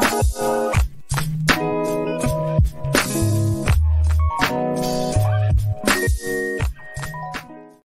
Bye.